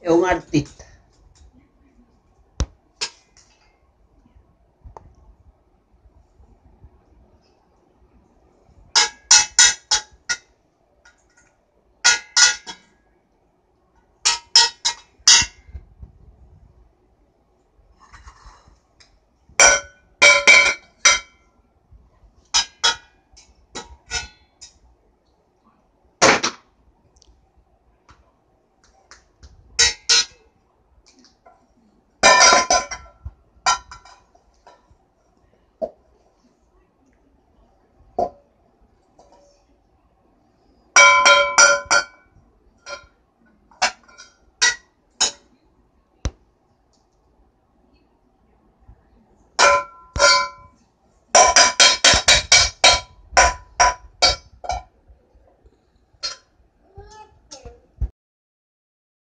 es un artista.